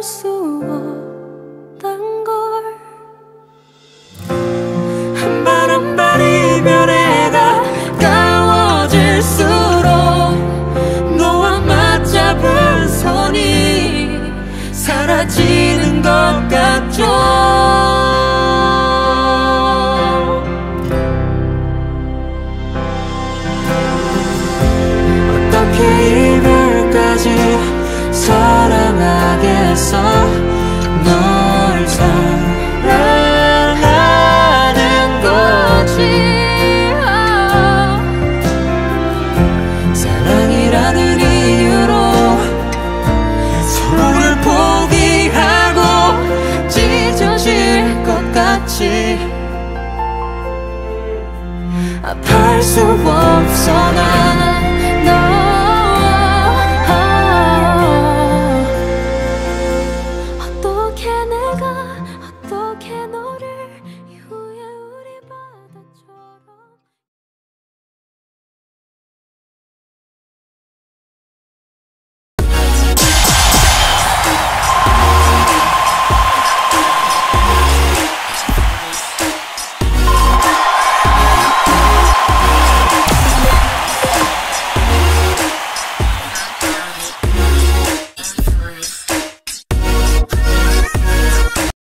갈수 사랑 이라는 이유로 서로를 포기하고 찢어질 것 같이 아플 수 없어 난